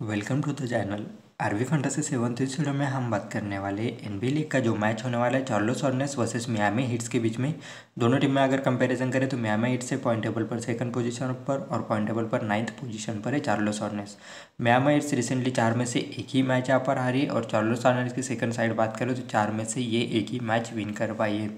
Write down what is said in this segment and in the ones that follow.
Welcome to the channel RV fantasy seven इस video में हम बात करने वाले एनबी लीग का जो मैच होने वाला है Charlotte Hornets versus Miami Heats के बीच में। दोनों टीम में अगर कंपैरिजन करें तो मियामी हिट्स से पॉइंट टेबल पर सेकंड पोजीशन पर और पॉइंट टेबल पर नाइन्थ पोजीशन पर है Charlotte Hornets Miami Heats recently चार में से एक ही मैच यहाँ पर हारी और चार्लोस ऑर्नेस की सेकंड साइड बात करें तो चार में से ये एक ही मैच विन कर पाई है।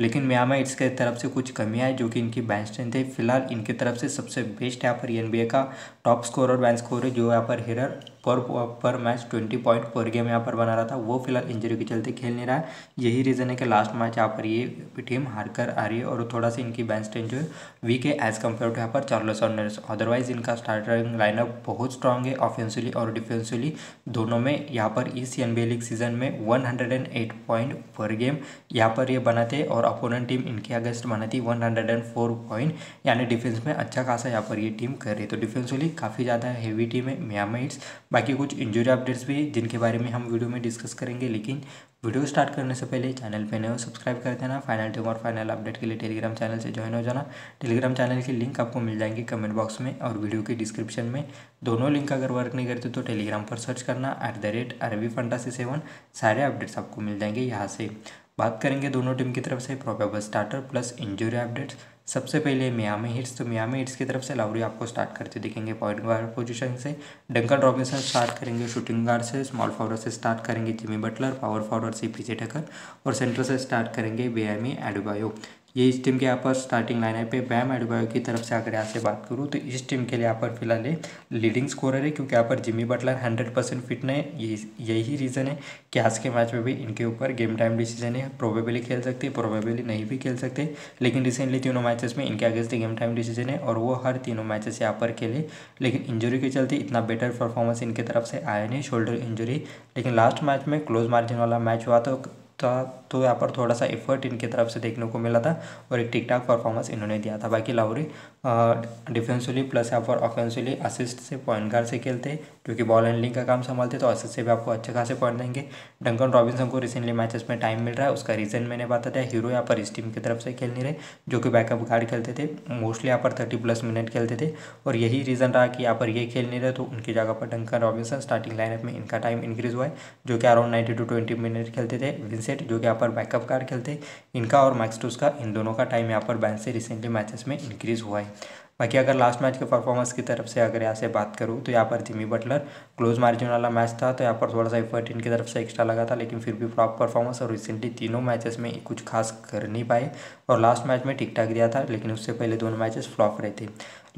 लेकिन मियामी हिट्स की तरफ़ से कुछ कमियाँ है जो कि इनकी बैंच स्ट्रेंथ है। फ़िलहाल इनकी तरफ़ से सबसे बेस्ट यहाँ पर एनबीए का टॉप स्कोर और बैंच स्कोर है जो यहाँ पर हिरर पर पर मैच ट्वेंटी पॉइंट पर गेम यहाँ पर बना रहा था। वो फ़िलहाल इंजरी के चलते खेल नहीं रहा है। यही रीज़न है कि लास्ट मैच यहाँ पर ये टीम हार कर आ रही है और थोड़ा सा इनकी बैंच स्ट्रेंथ जो है वीक है एज कंपेयर टू यहाँ पर चार्लोस ऑनर्स अदरवाइज़ इनका स्टार्टिंग लाइनअप बहुत स्ट्रांग है ऑफेंसिवली और डिफेंसिवली दोनों में यहाँ पर इस एन लीग सीज़न में वन पॉइंट पर गेम यहाँ पर ये बनाते और अपोनेंट टीम इनके अगेंस्ट बनाती वन पॉइंट यानी डिफेंस में अच्छा खासा यहाँ पर ये टीम कर रही है। तो डिफेंसिवली काफ़ी ज़्यादा हैवी टीम है मियामाइट्स बाकी कुछ इंजरी अपडेट्स भी जिनके बारे में हम वीडियो में डिस्कस करेंगे, लेकिन वीडियो स्टार्ट करने से पहले चैनल पे नए हो सब्सक्राइब कर देना। फाइनल टीम और फाइनल अपडेट के लिए टेलीग्राम चैनल से ज्वाइन हो जाना। टेलीग्राम चैनल की लिंक आपको मिल जाएँगे कमेंट बॉक्स में और वीडियो के डिस्क्रिप्शन में। दोनों लिंक अगर वर्क नहीं करते तो टेलीग्राम पर सर्च करना। At the rate fantasy seven सारे अपडेट्स आपको मिल जाएँगे यहाँ से। बात करेंगे दोनों टीम की तरफ़ से probable starter plus injury updates सबसे पहले मियामी हिट्स तो मियामी हिट्स की तरफ़ से लाउरी आपको स्टार्ट करते दिखेंगे पॉइंट गार्ड पोजीशन से। डंकन रॉबिन्सन स्टार्ट करेंगे शूटिंग गार्ड से स्मॉल फॉरवर्ड से स्टार्ट करेंगे जिमी बटलर पावर फॉरवर्ड से पीछे टकर और सेंटर से स्टार्ट करेंगे बेआमी एडुबायो ये इस टीम के यहाँ पर स्टार्टिंग लाइन है पे बैम एडबायो की तरफ़ से अगर यहाँ से बात करूँ तो इस टीम के लिए यहाँ पर फ़िलहाल ये लीडिंग स्कोरर है, क्योंकि यहाँ पर Jimmy Butler hundred percent fit नहीं है यही रीज़न है कि आज के मैच में भी इनके ऊपर गेम टाइम डिसीज़न है। प्रोबेबली खेल सकते हैं प्रोबेबली नहीं भी खेल सकते, लेकिन रिसेंटली तीनों मैचेस में इनके अगेंस्ट गेम टाइम डिसीज़न है और वो हर तीनों मैचेस यहाँ पर खेले। लेकिन इंजरी के चलते इतना बेटर परफॉर्मेंस इनके तरफ़ से आया नहीं शोल्डर इंजरी लेकिन लास्ट मैच में क्लोज मार्जिन वाला मैच हुआ तो था तो यहाँ पर थोड़ा सा एफर्ट इनकी तरफ़ से देखने को मिला था और एक ठीक ठाक परफॉर्मेंस इन्होंने दिया था। बाकी लाहौरी डिफेंसिवली प्लस यहाँ पर ऑफेंसिवली असिस्ट से पॉइंट गार्ड से खेलते हैं, क्योंकि बॉल हैंडलिंग का काम संभालते तो असिस्ट से भी आपको अच्छे खासे पॉइंट देंगे। डंकन रॉबिन्सन को रिसेंटली मैचेस में टाइम मिल रहा है, उसका रीज़न मैंने बता दिया हीरो यहाँ पर इस टीम की तरफ़ से खेल नहीं रहे, जो कि बैकअप गार्ड खेलते थे मोस्टली यहाँ पर थर्टी प्लस मिनट खेलते थे, और यही रीज़न रहा कि यहाँ पर ये खेल नहीं रहे तो उनकी जगह पर डंकन रॉबिन्सन स्टार्टिंग लाइनअप में इनका टाइम इंक्रीज हुआ है, जो कि around ninety to twenty minute खेलते थे। विंसेट जो कि यहाँ पर बैकअप गार्ड खेलते इनका और मैक्स टूस का इन दोनों का टाइम यहाँ पर बैंक से रिसेंटली मैचेस में इंक्रीज हुआ है। बाकी अगर लास्ट मैच के परफॉर्मेंस की तरफ़ से अगर यहाँ से बात करूँ तो यहाँ पर जिमी बटलर क्लोज मार्जिन वाला मैच था तो यहाँ पर थोड़ा सा एफर्ट इनकी तरफ़ से एक्स्ट्रा लगा था, लेकिन फिर भी फ्लॉप परफॉर्मेंस और रिसेंटली तीनों मैचेस में कुछ खास कर नहीं पाए। और लास्ट मैच में ठीक ठाक दिया था, लेकिन उससे पहले दोनों मैचेस फ्लॉप रहे थे।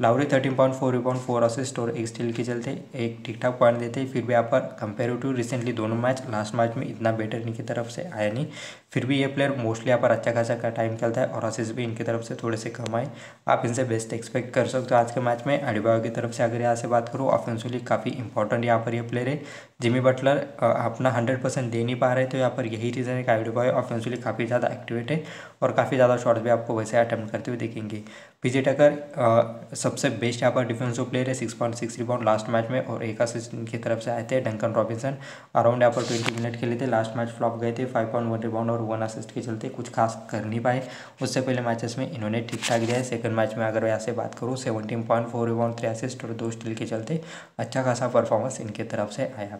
Lowry thirteen point four rebound four assist और एक स्टील के चलते एक ठीक ठाक पॉइंट देते, फिर भी यहाँ पर कंपेरेटिव रिसेंटली दोनों मैच लास्ट मैच में इतना बेटर इनकी तरफ़ से आया नहीं। फिर भी ये प्लेयर मोस्टली यहाँ पर अच्छा खासा का टाइम खेलता है और असिस्ट भी इनकी तरफ़ से थोड़े से कम आए। आप इनसे बेस्ट एक्सपेक्ट कर सकते हो। आज के मैच में अडिबाग की तरफ़ से अगर यहाँ से बात करूँ ऑफेंसिवली काफ़ी इंपॉर्टेंट यहाँ पर ये प्लेयर है। जिमी बटलर अपना हंड्रेड परसेंट दे नहीं पा रहे तो यहाँ पर यही रीज़न है कि अडिबाग ऑफेंसिवली काफ़ी ज़्यादा एक्टिवेट है और काफ़ी ज़्यादा शॉट्स भी आपको वैसे अटैम्प्ट करते हुए देखेंगे। पीजे टकर सबसे बेस्ट यहाँ पर डिफेंसिव प्लेयर है, six point six rebound last match में और एक असिस्ट की तरफ़ से आए थे डंकन रॉबिन्सन अराउंड यहाँ पर ट्वेंटी मिनट खेले थे लास्ट मैच फ्लॉप गए थे फाइव पॉइंट वन रिबाउंड और वन असिस्ट के चलते कुछ खास कर नहीं पाए। उससे पहले मैचेस में इन्होंने ठीक ठाक दिया है। सेकंड मैच में अगर यहाँ से बात करूँ seventeen point four rebound three assist और दो स्टिल के चलते अच्छा खासा परफॉर्मेंस इनके तरफ़ से आया।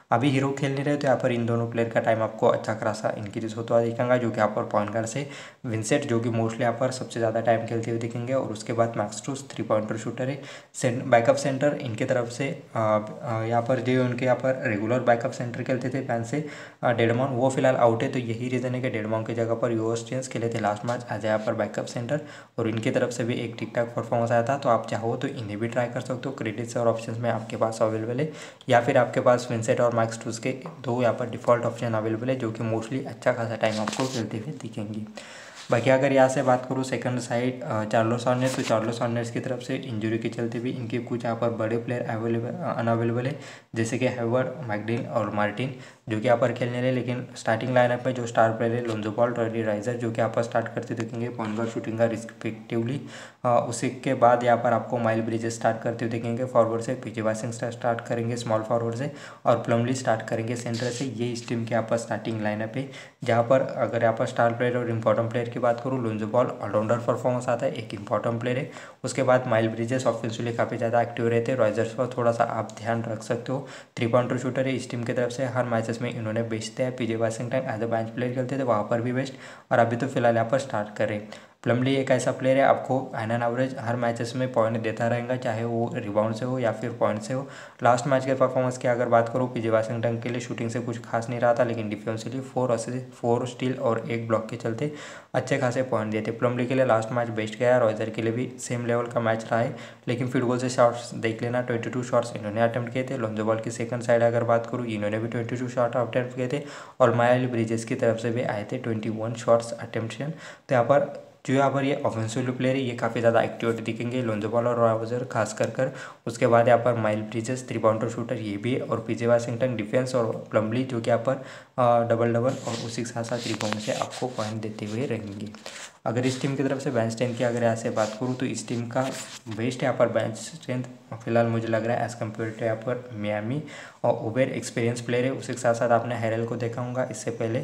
अभी हीरो खेल नहीं रहे तो यहाँ पर इन दोनों प्लेयर का टाइम आपको अच्छा खासा इंक्रीज होता हुआ दिखेगा, जो कि यहाँ पर पॉइंट गार्ड से विंसेट जो कि मोस्टली यहाँ पर सबसे ज़्यादा टाइम खेलते हुए दिखेंगे। और उसके बाद Max Strus three pointer shooter है बैकअप सेंटर इनके तरफ़ से यहाँ पर जो उनके यहाँ पर रेगुलर बैकअप सेंटर खेलते थे फ़ैन से डेडमॉन वो फ़िलहाल आउट है। तो यही रीज़न है कि डेडमॉन की जगह पर यूएस चेंज खेले थे लास्ट मैच आज यहाँ पर बैकअप सेंटर और इनकी तरफ़ से भी एक ठीक ठाक परफॉर्मेंस आया था। तो आप चाहो तो इन्हें भी ट्राई कर सकते हो। क्रेडिट्स और ऑप्शन में आपके पास अवेलेबल है। या फिर आपके पास विंसेट और मैक्स टूज के दो यहाँ पर डिफ़ॉल्ट ऑप्शन अवेलेबल है, जो कि मोस्टली अच्छा खासा टाइम आपको खेलते हुए दिखेंगे। बाकी अगर यहाँ से बात करूँ सेकंड साइड चार्लो सॉनर्स तो चार्लो सॉनर्स की तरफ़ से इंजरी के चलते भी इनके कुछ यहाँ पर बड़े प्लेयर अवेलेबल अनअवेलेबल है, जैसे कि हैवर्ड मैगडिन और मार्टिन जो कि यहाँ पर खेलने रहे लेकिन स्टार्टिंग लाइनअप में जो स्टार प्लेयर है लोन्जो टर्डी राइजर जो कि यहाँ पर स्टार्ट करते देखेंगे point guard shooting guard respectively उसी के बाद यहाँ पर आपको माइल ब्रिजेस स्टार्ट करते हुए देखेंगे फॉरवर्ड से पीछे वासिंग स्टार्ट करेंगे स्मॉल फॉरवर्ड से, और प्लमली स्टार्ट करेंगे सेंटर से, ये इस टीम के यहाँ पर स्टार्टिंग लाइनअप है। जहाँ पर अगर यहाँ पर स्टार प्लेयर और इंपॉर्टेंट प्लेयर की बात करूँ लोन्जो ऑलराउंडर परफॉर्मेंस आता है, एक इंपॉर्टेंट प्लेयर है। उसके बाद माइल ब्रिजेस ऑफेंसिवली काफ़ी ज़्यादा एक्टिव रहते हैं। रॉयजर्स पर थोड़ा सा आप ध्यान रख सकते हो। थ्री पॉइंटर शूटर है, इस टीम की तरफ़ से हर मैचेस में इन्होंने बेचते हैं। PJ Washington as a bench player खेलते थे, वहाँ पर भी बेस्ट। और अभी तो फ़िलहाल यहाँ पर स्टार्ट करें प्लमली एक ऐसा प्लेयर है, आपको एन एन एवरेज हर मैचेस में पॉइंट देता रहेगा, चाहे वो रिबाउंड से हो या फिर पॉइंट से हो। लास्ट मैच के परफॉर्मेंस की अगर बात करूँ पीजे वाशिंगटन के लिए शूटिंग से कुछ खास नहीं रहा था, लेकिन डिफेंसिवली फोर फोर स्टील और एक ब्लॉक के चलते अच्छे खासे पॉइंट दिए थे। प्लमली के लिए लास्ट मैच बेस्ट गया रॉयजर के लिए भी सेम लेवल का मैच रहा है। लेकिन फ़ील्ड गोल से शॉट्स देख लेना ट्वेंटी टू शॉट्स इन्होंने अटैम्प्ट किए थे। लोन्जोबॉल की सेकंड साइड अगर बात करूँ, इन्होंने भी ट्वेंटी टू शॉट अटैम्प्ट किए थे। और मायाली ब्रिजेस की तरफ़ से भी आए थे ट्वेंटी वन शॉट्स अटैम्प्ट तो यहाँ पर जो यहाँ पर ये ऑफेंसिव लुक प्लेयर है, ये काफ़ी ज़्यादा एक्टिविटी दिखेंगे लोन्जोबॉल और रावजर खास कर कर। उसके बाद यहाँ पर Miles Bridges three pointer shooter ये भी है और पीजे वाशिंगटन डिफेंस और प्लम्बली जो कि यहाँ पर डबल डबल और उसी के साथ साथ रिबाउंड से आपको पॉइंट देते हुए रहेंगे। अगर इस टीम की तरफ़ से बेंच स्ट्रेंथ की अगर यहाँ से बात करूँ तो इस टीम का बेस्ट यहाँ पर बेंच स्ट्रेंथ फ़िलहाल मुझे लग रहा है एज़ कंपेयर टू यहाँ पर मियामी और उबेर एक्सपीरियंस प्लेयर है। उसी के साथ साथ आपने हेरल को देखा होगा। इससे पहले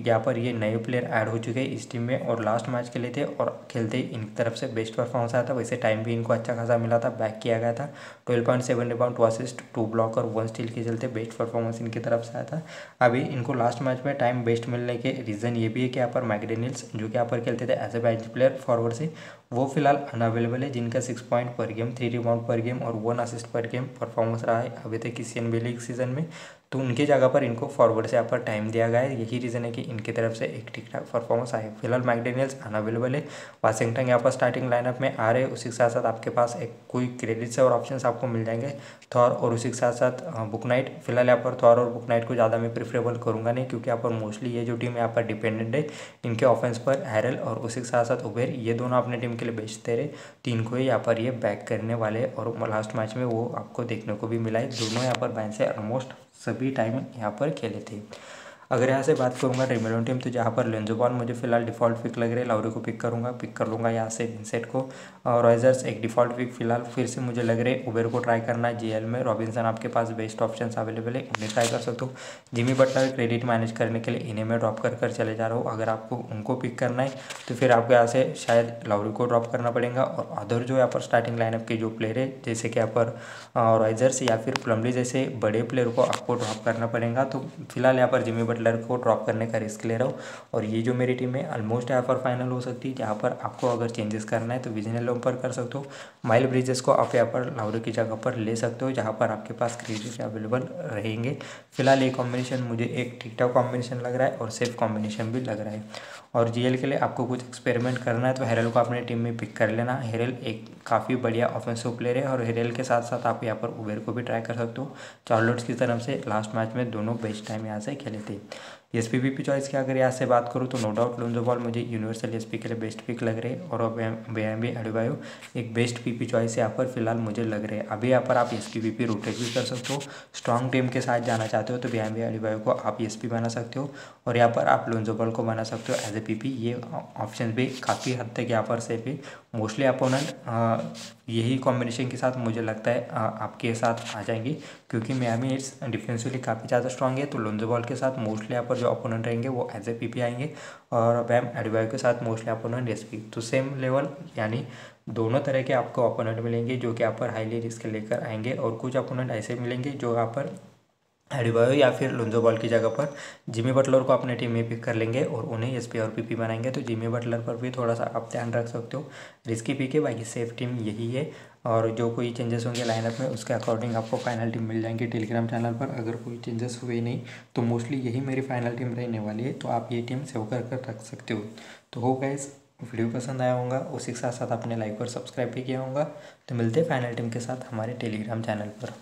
यहाँ पर ये नए प्लेयर ऐड हो चुके हैं इस टीम में और लास्ट मैच खेले थे और खेलते ही इनकी तरफ़ से बेस्ट परफॉर्मेंस आया था। वैसे टाइम भी इनको अच्छा खासा मिला था। बैक किया गया था। Twelve point seven rebound two assist two block और वन स्टील के चलते बेस्ट परफॉर्मेंस इनकी तरफ़ से आया था। अभी इनको लास्ट मैच में टाइम बेस्ट मिलने के रीज़न ये भी है कि यहाँ पर मैगडेनिल्स जो कि यहाँ पर खेलते थे as a bench player forward से। वो फ़िलहाल अनअवेलेबल है, जिनका six point per game three rebound per game और one assist per game performance रहा है अभी तक किसी एन लीग सीज़न में। तो उनके जगह पर इनको फॉरवर्ड से यहाँ पर टाइम दिया गया है। यही रीज़न है कि इनकी तरफ़ से एक ठीक ठाक परफॉर्मेंस आए फ़िलहाल मैकडेनियल्स अनअवेलेबल है। वाशिंगटन यहाँ पर स्टार्टिंग लाइनअप में आ रहे हैं। उसी के साथ साथ आपके पास एक कोई क्रेडिट्स और ऑप्शंस आपको मिल जाएँगे। थॉर और उसी के साथ साथ बुक नाइट फ़िलहाल यहाँ पर थॉर और बुक नाइट को ज़्यादा मैं प्रिफरेबल करूँगा नहीं, क्योंकि यहाँ पर मोस्टली ये जो टीम यहाँ पर डिपेंडेंट है, इनके ऑफेंस पर हैरल और उसी के साथ साथ उबेर ये दोनों अपने टीम के लिए बेचते रहे। तीन को ही यहाँ पर ये बैक करने वाले और लास्ट मैच में वो आपको देखने को भी मिला है। दोनों यहाँ पर बैंक से ऑलमोस्ट सभी टाइम यहाँ पर खेले थे। अगर यहाँ से बात करूँगा ड्रीमेलोन टीम तो जहाँ पर लेंजोबॉल मुझे फ़िलहाल डिफ़ॉल्ट पिक लग रहे हैं, लाउरी को पिक करूँगा पिक कर लूँगा यहाँ से विंसेट को। और रॉयजर्स एक डिफ़ॉल्ट पिक फ़िलहाल फिर से मुझे लग रहे उबेर को ट्राई करना है जीएल में। रॉबिन्सन आपके पास बेस्ट ऑप्शन अवेलेबल है, उन्हें ट्राई कर सकते हो। जिमी बटलर क्रेडिट मैनेज करने के लिए इन्हें मैं ड्रॉप कर कर चले जा रहा हूँ। अगर आपको उनको पिक करना है तो फिर आपको यहाँ से शायद लाउरी को ड्रॉप करना पड़ेगा। और अदर जो यहाँ पर स्टार्टिंग लाइनअप के जो प्लेयर है, जैसे कि यहाँ पर रॉयजर्स या फिर प्लम्बली जैसे बड़े प्लेयर को आपको ड्रॉप करना पड़ेगा। तो फ़िलहाल यहाँ पर जिमी बटलर को ड्रॉप करने का रिस्क ले रहा हूँ। और ये जो मेरी टीम है ऑलमोस्ट यहाँ पर फाइनल हो सकती है। जहाँ पर आपको अगर चेंजेस करना है तो विजनल लोन पर कर सकते हो। माइल ब्रिजेस को आप यहाँ पर लाहौर की जगह पर ले सकते हो, जहाँ पर आपके पास क्रेडिट अवेलेबल रहेंगे। फ़िलहाल ये कॉम्बिनेशन मुझे एक ठीक ठाक कॉम्बिनेशन लग रहा है और सेफ़ कॉम्बिनेशन भी लग रहा है। और जीएल के लिए आपको कुछ एक्सपेरिमेंट करना है तो हेरल को अपने टीम में पिक कर लेना। हेरल एक काफ़ी बढ़िया ऑफेंसिव प्लेयर है और हेरल के साथ साथ आप यहाँ पर उबेर को भी ट्राई कर सकते हो। चार्लोट्स की तरफ़ से लास्ट मैच में दोनों बेस्ट टाइम यहाँ से खेले थे। एस पी पी चॉइस की अगर यहाँ से बात करूँ तो नो डाउट लोन्जो बॉल मुझे यूनिवर्सल एस पी के लिए बेस्ट पिक लग रहे हैं और बी एम बी एडवायो एक बेस्ट पी पी चॉइस यहाँ पर फ़िलहाल मुझे लग रहे हैं। अभी यहाँ पर आप S P P P rotate भी कर सकते हो स्ट्रॉन्ग टीम के साथ जाना चाहते हो तो बी एम बी एडवायो को आप एस पी बना सकते हो और यहाँ पर आप लोन्जो बॉल को बना सकते हो एज ए पी पी ये ऑप्शन भी काफ़ी हद तक यहाँ पर से भी मोस्टली अपोनेंट यही कॉम्बिनेशन के साथ मुझे लगता है आ, आपके साथ आ जाएँगी। क्योंकि मियामी इट्स डिफेंसिवली काफ़ी ज़्यादा स्ट्रॉन्ग है तो लोन्जो बॉल के साथ मोस्टली यहाँ पर जो अपोनेंट रहेंगे वो एज ए पी पी आएँगे और वैम एडवाइव के साथ मोस्टली अपोनेंट एस पी तो सेम लेवल यानी दोनों तरह के आपको अपोनेंट मिलेंगे जो कि यहाँ पर हाईली रिस्क लेकर आएँगे और कुछ अपोनेंट ऐसे मिलेंगे जो यहाँ पर एडिबायो या फिर लुंजो बॉल की जगह पर जिमी बटलर को अपने टीम में पिक कर लेंगे और उन्हें एस पी और पी पी बनाएँगे। तो जिमी बटलर पर भी थोड़ा सा आप ध्यान रख सकते हो। रिस्की पी के बाकी सेफ़ टीम यही है। और जो कोई चेंजेस होंगे लाइनअप में, उसके अकॉर्डिंग आपको फाइनल टीम मिल जाएँगी टेलीग्राम चैनल पर। अगर कोई चेंजेस हुए नहीं तो मोस्टली यही मेरी फाइनल टीम रहने वाली है। तो आप ये टीम सेव कर कर रख सकते हो। तो हो गए वीडियो पसंद आया होगा, उसी के साथ साथ आपने लाइक और सब्सक्राइब भी किया होगा। तो मिलते फाइनल टीम के साथ हमारे टेलीग्राम चैनल पर।